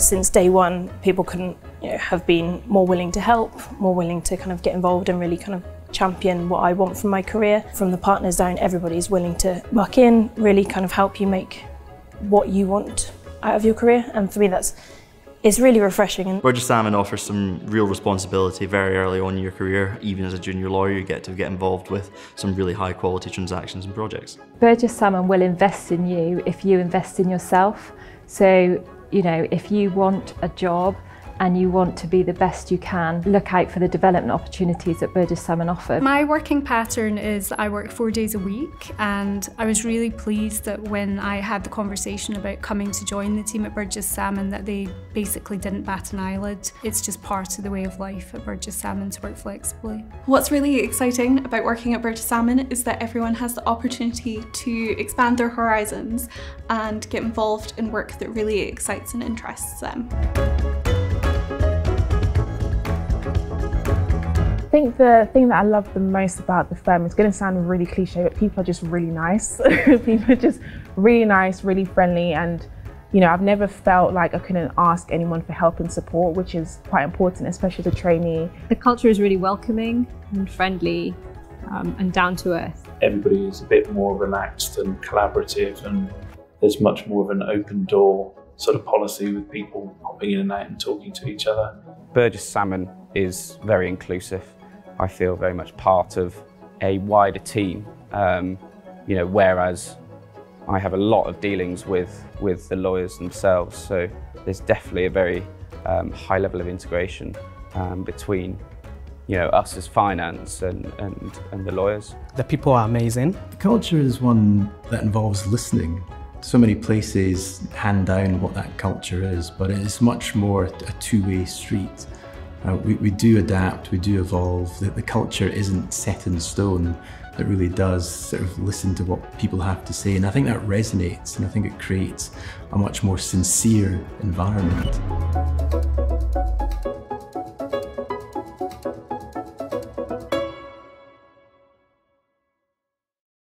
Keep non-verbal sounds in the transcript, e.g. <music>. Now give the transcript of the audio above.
since day one, people couldn't you know, have been more willing to help, more willing to kind of get involved and really kind of champion what I want from my career. From the partners down, everybody's willing to muck in, really kind of help you make what you want out of your career. And for me, that's it's really refreshing. Burges Salmon offers some real responsibility very early on in your career. Even as a junior lawyer, you get to get involved with some really high quality transactions and projects. Burges Salmon will invest in you if you invest in yourself. So, you know, if you want a job and you want to be the best you can, look out for the development opportunities that Burges Salmon offer. My working pattern is I work four days a week and I was really pleased that when I had the conversation about coming to join the team at Burges Salmon that they basically didn't bat an eyelid. It's just part of the way of life at Burges Salmon to work flexibly. What's really exciting about working at Burges Salmon is that everyone has the opportunity to expand their horizons and get involved in work that really excites and interests them. Think the thing that I love the most about the firm is going to sound really cliche, but people are just really nice. <laughs> people are just really nice, really friendly, and you know, I've never felt like I couldn't ask anyone for help and support, which is quite important, especially as a trainee. The culture is really welcoming and friendly um, and down to earth. Everybody is a bit more relaxed and collaborative, and there's much more of an open door sort of policy with people popping in and out and talking to each other. Burges Salmon is very inclusive. I feel very much part of a wider team. Um, you know, whereas I have a lot of dealings with with the lawyers themselves, so there's definitely a very um, high level of integration um, between you know us as finance and, and and the lawyers. The people are amazing. The culture is one that involves listening. So many places hand down what that culture is, but it is much more a two-way street. Uh, we, we do adapt, we do evolve. The, the culture isn't set in stone. It really does sort of listen to what people have to say. And I think that resonates and I think it creates a much more sincere environment.